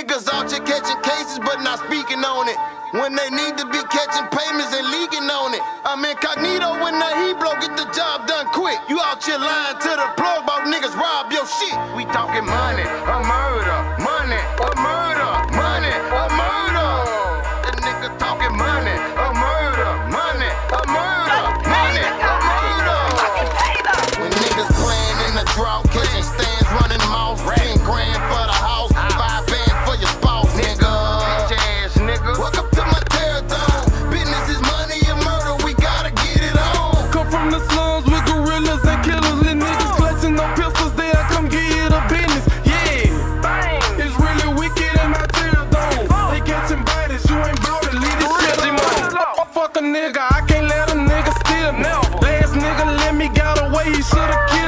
Niggas out here catching cases but not speaking on it. When they need to be catching payments and leaking on it. I'm incognito when the heat blow, get the job done quick. You out here lying to the plug about niggas rob your shit. We talking money, I can't let a nigga steal me. Last nigga let me got away, he should've killed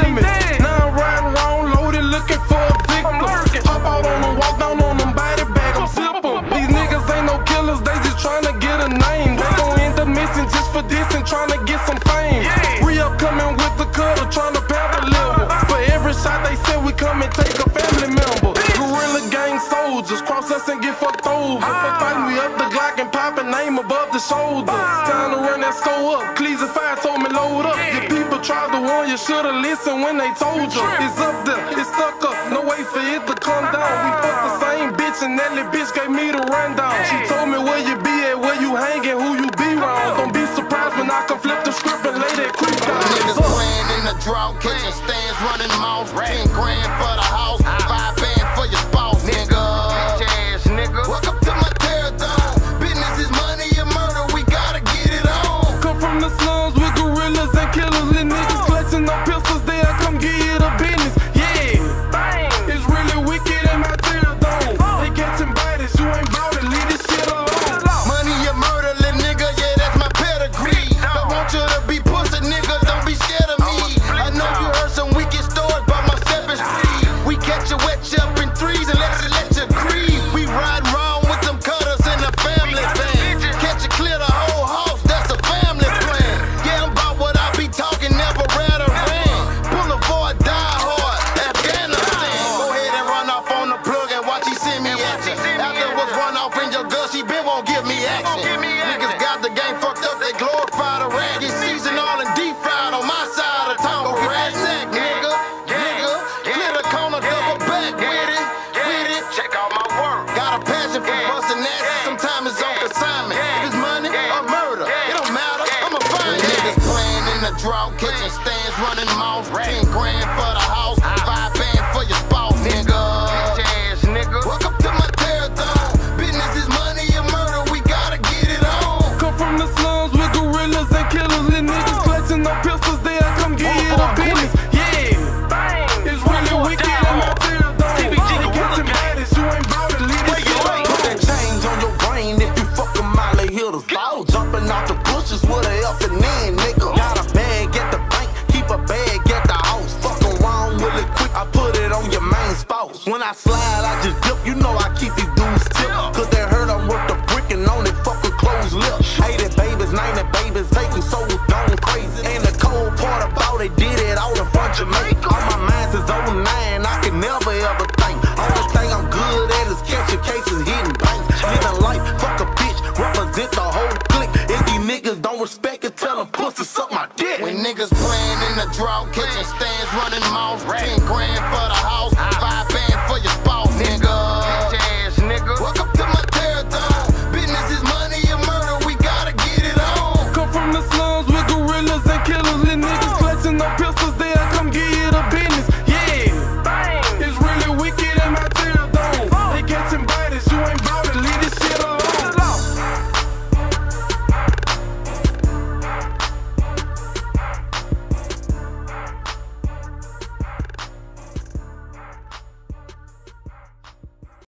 fucked over. Ah. For fighting me up the Glock and popping name above the shoulders. Ah. Time to run that score up. Cleese and fire told me load up. Your people tried to warn you, should've listened when they told you. It's up there, it's stuck up, no way for it to come uh-uh. down. We fuck the same bitch and that little bitch gave me the rundown. She told me where you be at, where you hanging, who you be uh-uh. round. Don't be surprised when I can flip the script and lay that creep down. Niggas playing in the drought, catching stands, running mouths, 10 grand for the in the drought, catching stands, running mouths, 10 grand for the house, 5 I slide, I just dip, you know I keep these dudes tip. Cause they heard I'm worth the brick and on it fucking closed lip. 80 babies, 90 babies, taking so gone crazy. And the cold part about it, did it all in front of me. All my minds is on nine, I can never ever think. Only thing I'm good at is catching cases, hitting banks. Living life, fuck a bitch, represent the whole clique. If these niggas don't respect it, tell them pussy suck my dick. When niggas playing in the drought, catching stands, running